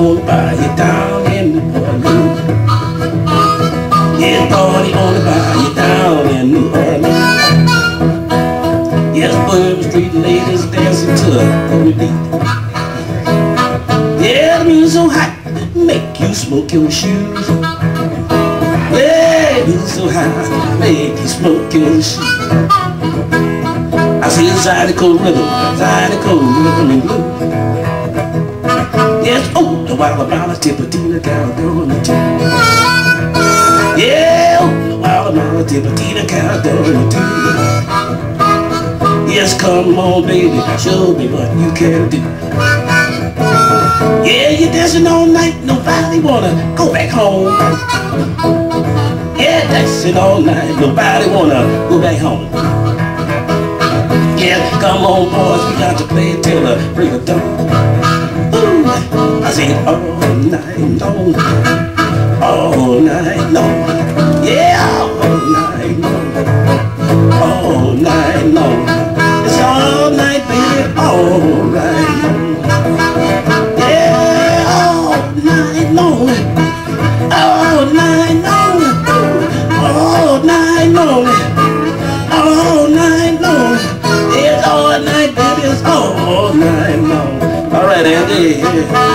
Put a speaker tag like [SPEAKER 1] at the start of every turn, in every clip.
[SPEAKER 1] the bayou down in New Orleans. Yeah, party on the bayou down in New Orleans. Yes, Bourbon Street ladies dancing to the beat. Yeah, the music so hot, make you smoke your shoes. Yeah, the music so hot, make you smoke your shoes. I see a zydeco rhythm, zydeco rhythm and blues. Yes, oh, the wild about a Tipitina Caledonia too. Yeah, oh, the wild about a Tipitina Caledonia too. Yes, come on, baby, show me what you can do. Yeah, you're dancing all night, nobody wanna go back home. Yeah, dancing all night, nobody wanna go back home. Yeah, come on, boys, we got to play till the break of dawn. I said all night long, all night long. Yeah, all night long, all night long. It's all night, baby, all night long. Yeah, all night long, Andy.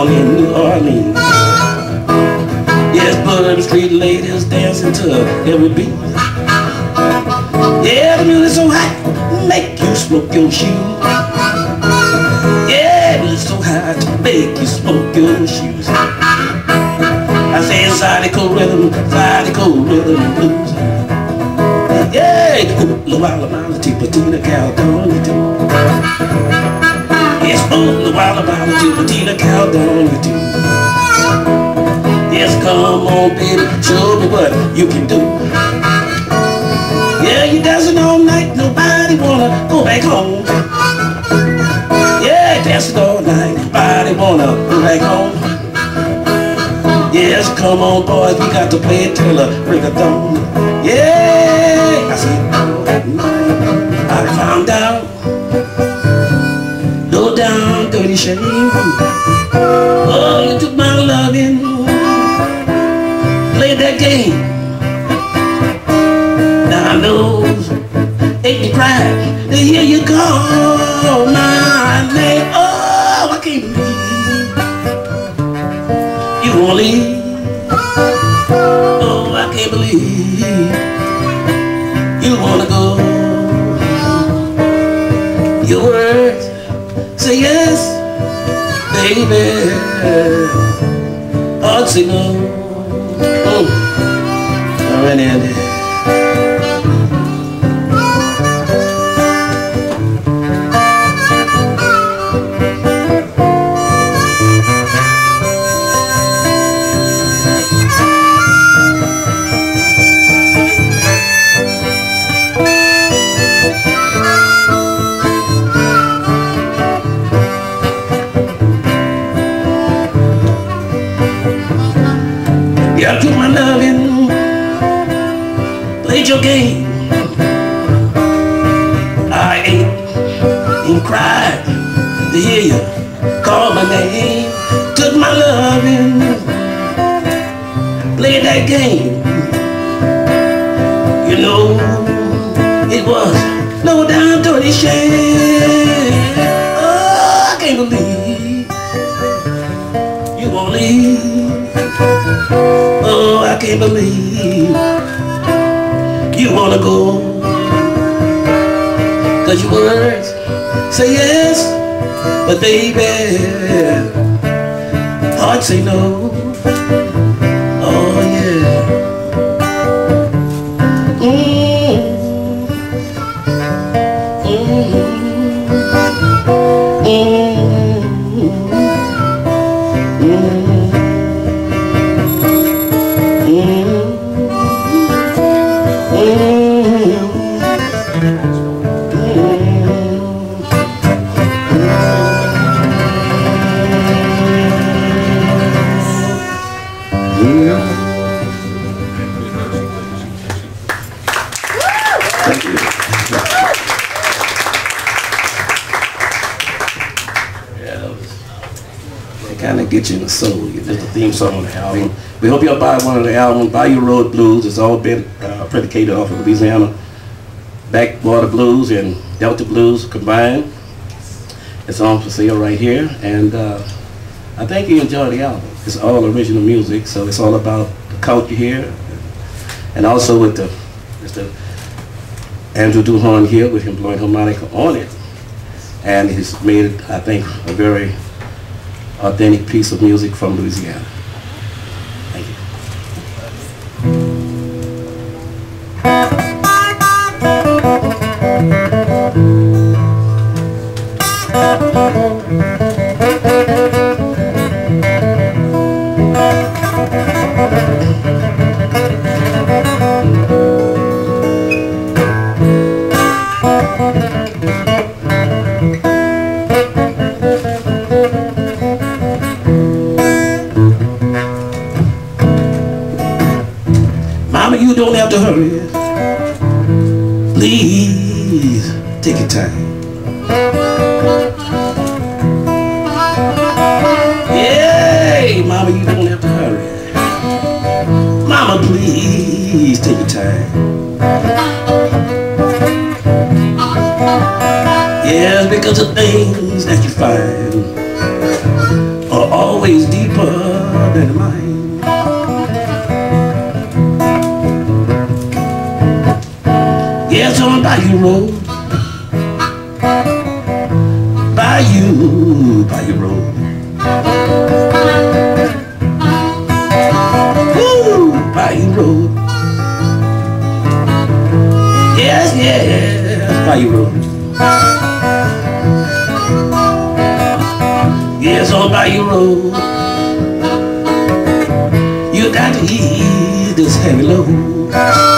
[SPEAKER 1] In New Orleans. Yes, Bourbon Street ladies dancing to every beat. Yeah, the music's so hot, make you smoke your shoes. Yeah, music's so hot, make you smoke your shoes. I say zydeco rhythm, zydeco rhythm blues. Yeah, wild about the Tipitina Caledonia too. Yes, oh, the wild about you, the Tipitina Caledonia too. Yes, come on, baby, show me what you can do. Yeah, you dancing all night, nobody wanna go back home. Yeah, dancing all night, nobody wanna go back home. Yes, come on, boys, we got to play till the break of dawn. Yeah, I said, night, I found out, dirty. Oh, you took my loving, played that game. Now I know, ain't cry to hear you call my name. Oh, I can't believe you won't leave. Baby. Say no. Mm. All right, Andy. And cried to hear you call my name. Took my loving, played that game. You know, it was no down dirty shame. Oh, I can't believe you won't leave. Oh, I can't believe you wanna go. Cause your words say yes, but baby, heart say no. Song on the album. We hope y'all buy one of the albums, Bayou Road Blues. It's all been uh, predicated off of Louisiana backwater blues and Delta blues combined. It's on for sale right here, and uh, I think you enjoy the album. It's all original music, so it's all about the culture here, and also with the Mr. Andrew Duhon here with him blowing harmonica on it, and he's made it, I think, a very authentic piece of music from Louisiana. Hurry. Please take your time. Hey, Mama, you don't have to hurry. Mama, please take your time. Yes, because the things that you find Bayou Road. Bayou, Bayou Road. Woo, Bayou Road. Yes, yes, Bayou Road. Yes, oh, on Bayou Road. You got to eat this heavy load.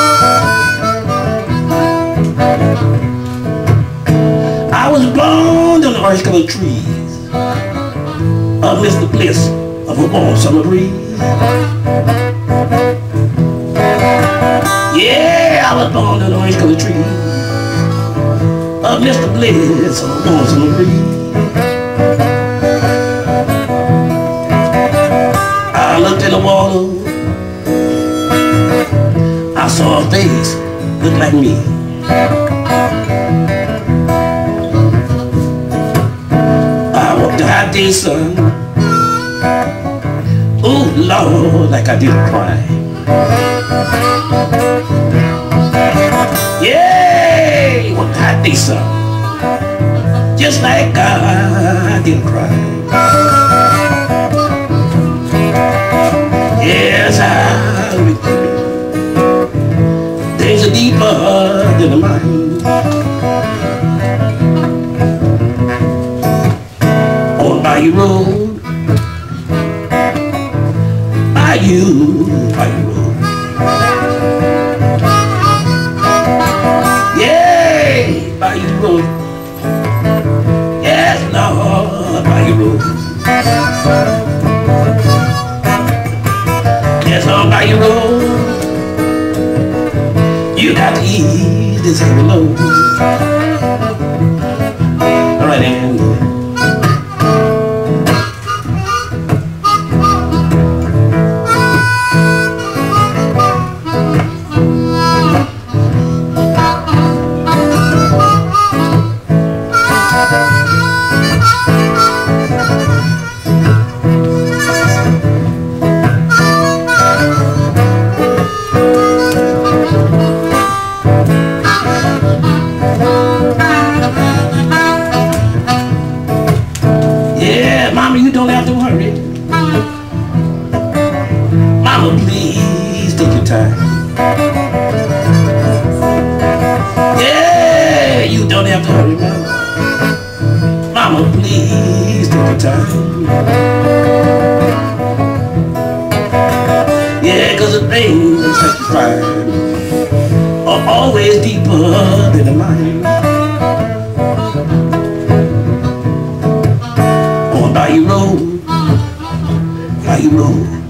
[SPEAKER 1] Orange colored trees of Mr. Bliss of a warm summer breeze. Yeah, I was born in the orange colored trees of Mr. Bliss of a warm summer breeze. I looked in the water. I saw a face look like me. Sun. Oh Lord, like I didn't cry. Walked the hot day sun. Just like I didn't cry. Yes, I regret. Things are deeper than the mind. On Bayou Yeah, mama, you don't have to worry. Mama, please take your time. Yeah, you don't have to worry, mama. Mama, please take your time. things that you find are always deeper than the mind. On how you roll, how you roll.